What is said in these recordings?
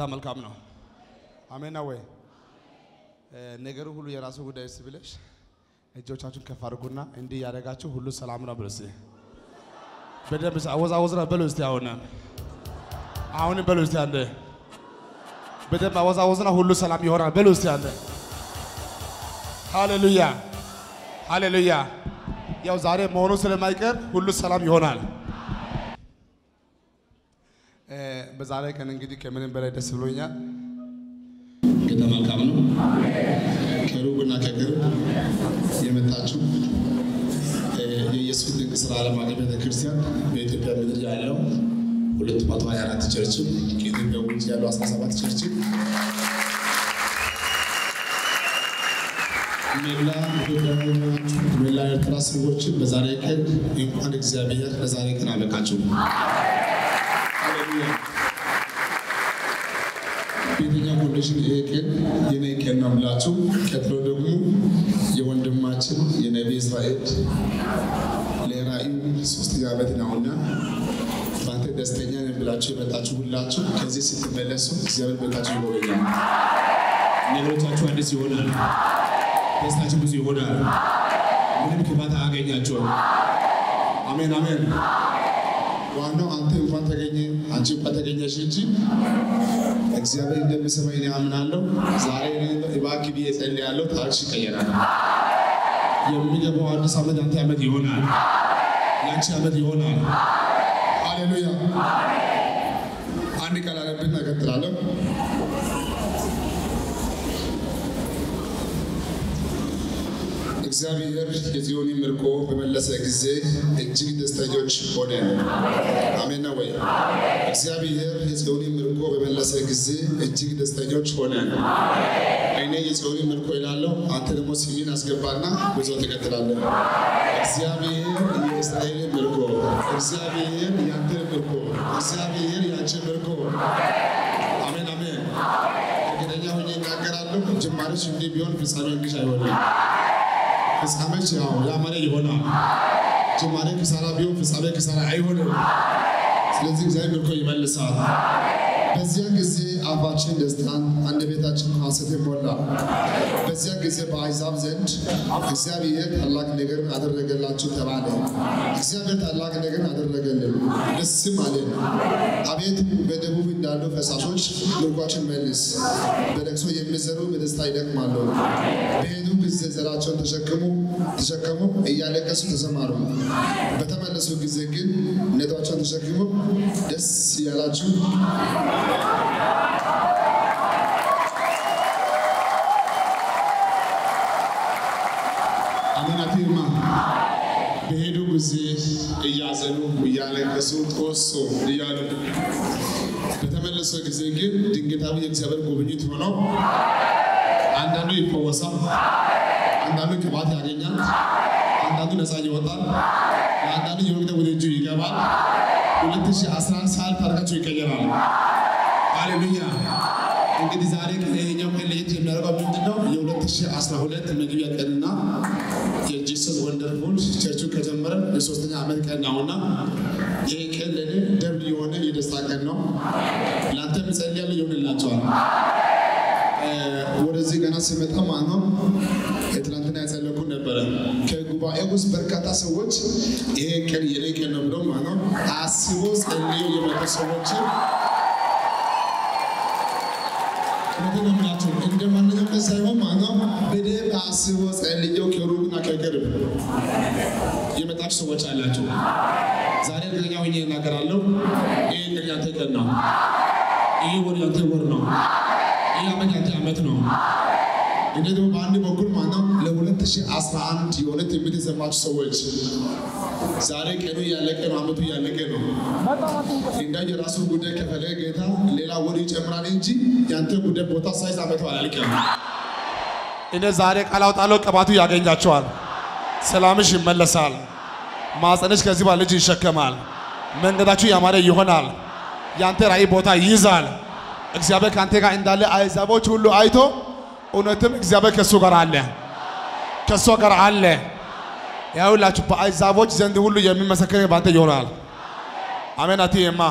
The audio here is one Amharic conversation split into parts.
ጌታ መልካም ነው። አሜን ነው ወይ? ነገሩ ሁሉ የራሱ ጉዳይ ስ ብለሽ እጆቻችሁን ከፍ አድርጉና እንዲህ ያደረጋችሁ ሁሉ ሰላም ነው ብሎ እስቲ በደንብ አወዛወዝና በሉ እስቲ አሁን አሁን በሉ እስቲ አለ በደንብ አወዛወዝና ሁሉ ሰላም ይሆናል በሉ እስቲ አለ ሃሌሉያ ሃሌሉያ። ያው ዛሬ መሆኑ ስለማይቀር ሁሉ ሰላም ይሆናል። በዛሬ ቀን እንግዲህ ከምንም በላይ ደስ ብሎኛል። ጌታ መልካም ነው። ከሩቅና ከቅርብ የመጣችሁ የኢየሱስ ድንቅ ስራ ዓለም አቀፍ ቤተክርስቲያን በኢትዮጵያ ምድር ያለው ሁለት መቶ ሀያ አራት ቸርችም ከኢትዮጵያ ውጭ ያሉ አስራ ሰባት ቸርችም ሜላ ሜላ ኤርትራ ሰዎችን በዛሬ ቀን እንኳን እግዚአብሔር ለዛሬ ቀን አበቃችሁ። ኮንዲሽን ይሄ ቀን የኔ ቀን ነው ብላችሁ ቀጥሎ ደግሞ የወንድማችን የነቢ እስራኤል ለራእዩ ሶስተኛ ዓመት ነውና በአንተ ደስተኛ ነን ብላችሁ የመጣችሁ ሁላችሁ ከዚህ ስትመለሱ እግዚአብሔር ቤታችሁ ይጎበኛል። ነገሮቻችሁ አዲስ ይሆናል። ደስታችሁ ብዙ ይሆናል። ምንም ክፋት አያገኛችሁም። አሜን አሜን። ዋናው አንተ እንኳን ተገኘ አንቺ እንኳን ተገኘሽ እንጂ እግዚአብሔር እንደሚሰማኝ አምናለሁ። ዛሬ እባክህ ብዬ ጸልያለሁ። ታሪክሽ ይቀየራል። የሚገባው አዲስ ዓመት አንተ ዓመት ይሆናል። ያንቺ ዓመት ይሆናል። ሃሌሉያ። አንድ ቃል አለብን እቀጥላለሁ። እግዚአብሔር የጽዮንን ምርኮ በመለሰ ጊዜ እጅግ ደስተኞች ሆነን። አሜን ነው ወይ? እግዚአብሔር የጽዮንን ምርኮ በመለሰ ጊዜ እጅግ ደስተኞች ሆነን። እኔ የጽዮንን ምርኮ ይላለሁ፣ አንተ ደግሞ ስሜን አስገባና ብዙ ትቀጥላለህ። እግዚአብሔር የእስራኤልን ምርኮ፣ እግዚአብሔር ያንተን ምርኮ፣ እግዚአብሔር ያንቺን ምርኮ። አሜን አሜን። እርግጠኛ ሆኜ እናገራለሁ። ጅማሬሽ እንዲህ ቢሆን ፍጻሜ እንግሽ አይሆንም። ፍጻሜች ያው ያማረ ይሆናል። ጅማሬ ኪሳራ ቢሆን ፍጻሜ ኪሳራ አይሆንም። ስለዚህ እግዚአብሔር ምርኮ ይመልሳል። በዚያ ጊዜ አፋችን ደስታን አንደበታችን ሐሴትን ሞላ። በዚያ ጊዜ በአሕዛብ ዘንድ እግዚአብሔር ታላቅ ነገር አደረገላችሁ ተባለ። እግዚአብሔር ታላቅ ነገር አደረገልን፣ ደስም አለን። አቤቱ በደቡብ እንዳሉ ፈሳሾች ምርኳችን መልስ። በለቅሶ የሚዘሩ በደስታ ይደክማሉ። በሄዱ ጊዜ ዘራቸውን ተሸክሙ ተሸከሙ እያለቀሱ ተሰማሩ። በተመለሱ ጊዜ ግን ነዷቸውን ተሸክሙ ደስ እያላችሁ አሜናቲማ በሄዱ ጊዜ እያዘኑ እያለቀሱ ጦሶ እያሉ በተመለሰ ጊዜ ግን ድንገታዊ የእግዚአብሔር ጉብኝት ሆነው አንዳንዱ ይፈወሳል፣ አንዳንዱ ቅባት ያገኛል፣ አንዳንዱ ነፃ ይወጣል፣ አንዳንዱ የወቅተ ወደ እጁ ይገባል። 2011 ሰዓት ታሪካቸው ይቀየራል። ሃሌሉያ። እንግዲህ ዛሬ ይሄኛው ቀን ለየት የሚያደርገው ምንድን ነው? የ2012 መግቢያ ቀንና የ Jesus Wonderful Church ኡ ከጀመረ የሶስተኛ ዓመት ቀን ነውና ይህ ቀን ለእኔ double የሆነ የደስታ ቀን ነው። ለአንተ ምጸልያለሁ ይሆንላቸዋል። ወደዚህ ገና ሲመጣ ማለት ነው የትናንትና የጸለይኩ ነበረ። ከጉባኤ ውስጥ በርካታ ሰዎች ይሄ ቀን የኔ ቀን ነው ብለው ማለት ነው አስቦ ጸልዮ የመጡ ሰዎች ነው የምላቸው እንደ ማንኛውም ሳይሆን ማለት ነው በደንብ አስቦ ጸልየው ከሩቅና ከቅርብ የመጣችሁ ሰዎች አላቸው። ዛሬ እርግጠኛ ሆኜ እናገራለሁ። ይህ ቀን ያንተ ቀን ነው። ይህ ወር ያንተ ወር ነው። ይህ ዓመት ያንተ ዓመት ነው። እኔ ደግሞ በአንድ በኩል ማለት ነው ለ2011 የሆነ ትንቢት ሰዎች ዛሬ ቀኑ እያለቀ ነው፣ ዓመቱ እያለቀ ነው። ዓመቱ የራሱ ጉዳይ ከፈለገ ጌታ ሌላ ወር ይጨምራል እንጂ ያንተ ጉዳይ ቦታ ሳይዝ ዓመቱ አያልቅም። እኔ ዛሬ ቃል አውጣለሁ፣ ቅባቱ ያገኛቸዋል፣ ሰላምሽ ይመለሳል፣ ማህፀንሽ ከዚህ በኋላ ልጅ ይሸከማል፣ መንገዳችሁ ያማረ ይሆናል፣ ያንተ ራእይ ቦታ ይይዛል። እግዚአብሔር ከአንተ ጋር እንዳለ አሕዛቦች ሁሉ አይቶ እውነትም እግዚአብሔር ከእሱ ጋር አለ፣ ከእሷ ጋር አለ። ያውላችሁ በአሕዛቦች ዘንድ ሁሉ የሚመሰክር ባንተ ይሆናል። አሜን። አትየማ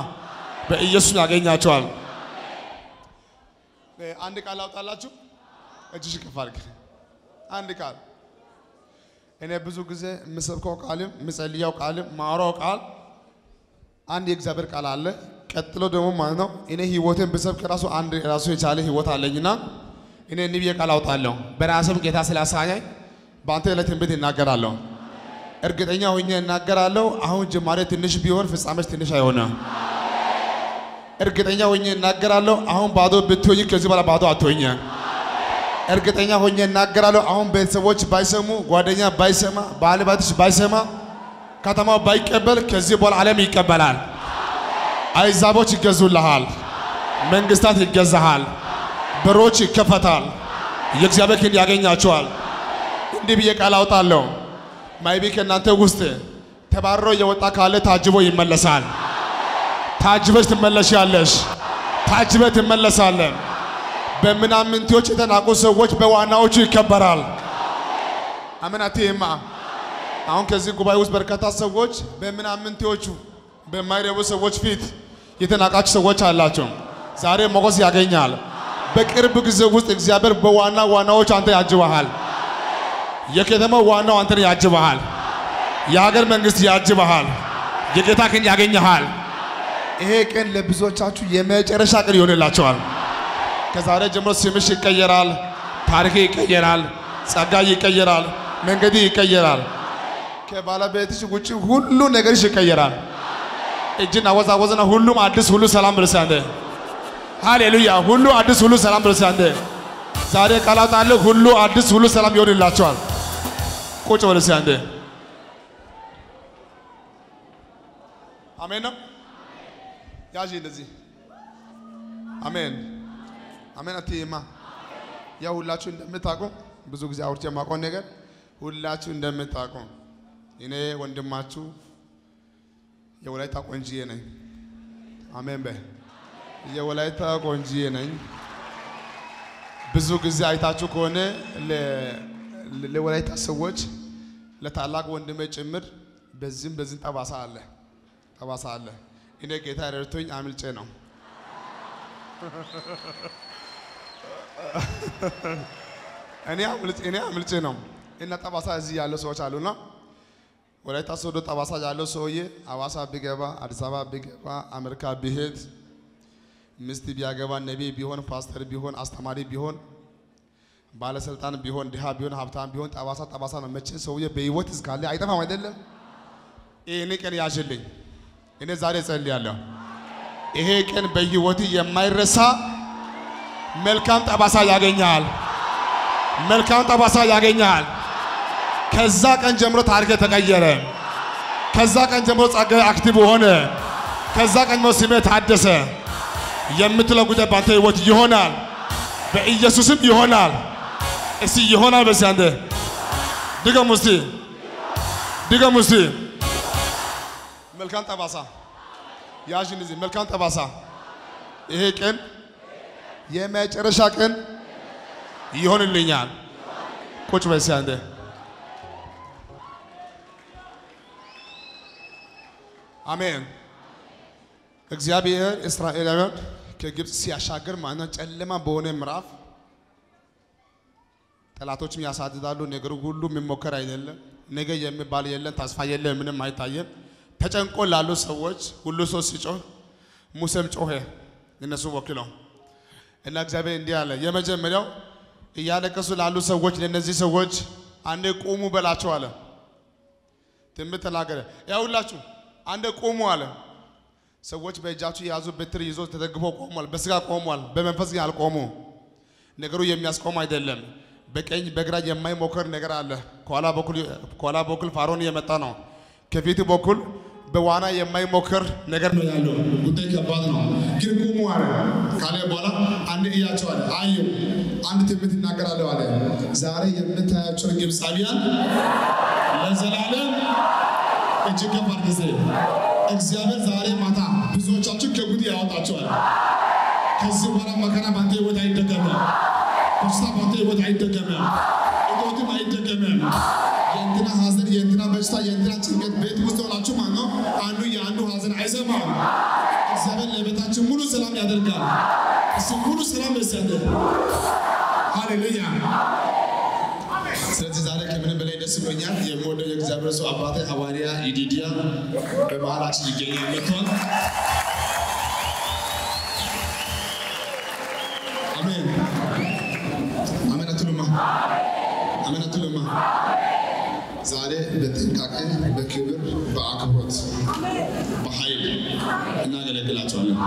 በኢየሱስ ያገኛቸዋል። አንድ ቃል አውጣላችሁ። እጅሽ ከፍ አድርግ። አንድ ቃል እኔ ብዙ ጊዜ የምሰብከው ቃልም የምጸልያው ቃልም ማውራው ቃል አንድ የእግዚአብሔር ቃል አለ። ቀጥሎ ደግሞ ማለት ነው እኔ ህይወቴን ብሰብክ ራሱ አንድ ራሱ የቻለ ህይወት አለኝና እኔ እንዲህ ብዬ ቃል አውጣለሁ። በራስም ጌታ ስላሳያኝ በአንተ ላይ ትንቢት እናገራለሁ። እርግጠኛ ሆኜ እናገራለሁ። አሁን ጅማሬ ትንሽ ቢሆን ፍጻሜሽ ትንሽ አይሆንም። እርግጠኛ ሆኜ እናገራለሁ። አሁን ባዶ ብትሆኝ ከዚህ በኋላ ባዶ አትሆኝ። እርግጠኛ ሆኜ እናገራለሁ። አሁን ቤተሰቦች ባይሰሙ፣ ጓደኛ ባይሰማ፣ ባለቤትሽ ባይሰማ፣ ከተማው ባይቀበል ከዚህ በኋላ ዓለም ይቀበላል። አይዛቦች ይገዙልሃል። መንግስታት ይገዛሃል። በሮች ይከፈታል። የእግዚአብሔር ክንድ ያገኛቸዋል። እንዲህ ብዬ ቃል አውጣለሁ። ማይቢ ከእናንተ ውስጥ ተባሮ የወጣ ካለ ታጅቦ ይመለሳል። ታጅበሽ ትመለሻለሽ። ታጅበ ትመለሳለን። በምናምንቴዎች የተናቁ ሰዎች በዋናዎቹ ይከበራል። አትይማ። አሁን ከዚህ ጉባኤ ውስጥ በርካታ ሰዎች በምናምንቴዎቹ በማይረቡ ሰዎች ፊት የተናቃችሁ ሰዎች አላቸው። ዛሬ ሞገስ ያገኛል። በቅርብ ጊዜ ውስጥ እግዚአብሔር በዋና ዋናዎች አንተ ያጅበሃል። የከተማው ዋናው አንተን ያጅበሃል። የሀገር መንግስት ያጅበሃል። የጌታ ቀን ያገኘሃል። ይሄ ቀን ለብዙዎቻችሁ የመጨረሻ ቀን ይሆንላቸዋል። ከዛሬ ጀምሮ ስምሽ ይቀየራል፣ ታሪክ ይቀየራል፣ ጸጋ ይቀየራል፣ መንገድ ይቀየራል። ከባለቤትሽ ውጭ ሁሉ ነገርሽ ይቀየራል። እጅን አወዛወዝና ሁሉም አዲስ ሁሉ ሰላም አንተ ሃሌሉያ! ሁሉ አዲስ ሁሉ ሰላም ብለሽ አንተ ዛሬ ቃላት አለ ሁሉ አዲስ ሁሉ ሰላም ይሆንላቸዋል። ቁጭ ብለሽ አንተ አሜን ነው? ያዥ እንደዚህ። አሜን። አሜን አትይማ ያው ሁላችሁ እንደምታውቁ ብዙ ጊዜ አውርቼ የማውቀውን ነገር ሁላችሁ እንደምታውቁ። እኔ ወንድማችሁ የወላይታ ቆንጂዬ ነኝ። አሜን በ የወላይታ ቆንጂዬ ነኝ። ብዙ ጊዜ አይታችሁ ከሆነ ለወላይታ ሰዎች ለታላቅ ወንድሜ ጭምር በዚህም በዚህም ጠባሳ አለ ጠባሳ አለ። እኔ ጌታ ረድቶኝ አምልጬ ነው። እኔ አምልጬ ነው እና ጠባሳ እዚህ ያሉ ሰዎች አሉና ወላይታ ሶዶ ጠባሳ ያለው ሰውዬ አዋሳ ቢገባ አዲስ አበባ ቢገባ አሜሪካ ቢሄድ ሚስት ቢያገባ ነቢይ ቢሆን ፓስተር ቢሆን አስተማሪ ቢሆን ባለስልጣን ቢሆን ድሃ ቢሆን ሀብታም ቢሆን ጠባሳ ጠባሳ ነው። መቼ ሰውዬ በህይወት እስካለ አይጠፋም አይደለም። ይህን ቀን ያዥልኝ። እኔ ዛሬ ጸልያለሁ። ይሄ ቀን በህይወት የማይረሳ መልካም ጠባሳ ያገኛል። መልካም ጠባሳ ያገኛል። ከዛ ቀን ጀምሮ ታሪክ ተቀየረ። ከዛ ቀን ጀምሮ ጸጋ active ሆነ። ከዛ ቀን ጀምሮ ስሜ ታደሰ። የምትለው ጉዳይ ባንተ ህይወት ይሆናል፣ በኢየሱስም ይሆናል። እስቲ ይሆናል። በዚህ አንተ ድገም እስቲ ድገም እስቲ። መልካም ጠባሳ ያዥን እዚህ መልካም ጠባሳ። ይሄ ቀን የመጨረሻ ቀን ይሆንልኛል። ቁጭ በይ አንተ አሜን። እግዚአብሔር እስራኤላውያን ከግብፅ ሲያሻገር ማነው ጨለማ በሆነ ምዕራፍ ጠላቶችም ያሳድዳሉ። ነገሩ ሁሉ የሚሞከር አይደለም። ነገ የሚባል የለም፣ ተስፋ የለም፣ ምንም አይታየም። ተጨንቆ ላሉ ሰዎች ሁሉ ሰው ሲጮህ ሙሴም ጮኸ፣ እነሱ ወክለው እና እግዚአብሔር እንዲህ አለ። የመጀመሪያው እያለቀሱ ላሉ ሰዎች ለእነዚህ ሰዎች አንዴ ቁሙ በላቸው አለ። ትንቢት ተናገረ። ያውላችሁ አንዴ ቁሙ አለ። ሰዎች በእጃቸው የያዙ በትር ይዞ ተደግፎ ቆሟል። በስጋ ቆሟል፣ በመንፈስ ግን አልቆሙ። ነገሩ የሚያስቆም አይደለም። በቀኝ በግራ የማይሞከር ነገር አለ። ከኋላ በኩል ፋሮን እየመጣ ነው። ከፊት በኩል በዋና የማይሞከር ነገር ነው ያለው። ጉዳይ ከባድ ነው። ግን ቁሙ አለ ካለ በኋላ አንድ እያቸው አለ አዩ አንድ ትንቢት ይናገራለሁ አለ። ዛሬ የምታያቸውን ግብፃውያን ለዘላለም እጅግ ከባድ ጊዜ እግዚአብሔር ዛሬ ማታ ብዙዎቻችሁ ከጉድ ያወጣቸዋል። ከዚህ በኋላ መከራ ባንተ ህይወት አይደገምም። በሽታ ባንተ ህይወት አይደገምም። እጦትም አይደገምም። የእንትና ሐዘን፣ የእንትና በሽታ፣ የእንትና ጭንቀት ቤት ውስጥ ሆናችሁ ማለት ነው አንዱ የአንዱ ሐዘን አይሰማም። እግዚአብሔር ለቤታችን ሙሉ ሰላም ያደርጋል። እስቲ ሙሉ ሰላም በዛለ ሃሌሉያ። ስለዚህ ዛሬ ከምንም ደስ ብሎኛል። የምወደው የእግዚአብሔር ሰው አባቴ ሐዋርያ ይዲዲያ በመሃላችን ይገኛል መጥቷል። አሜን አሜን አትሉማ አሜን አትሉማ። ዛሬ በጥንቃቄ በክብር በአክብሮት በኃይል እናገለግላቸዋለን።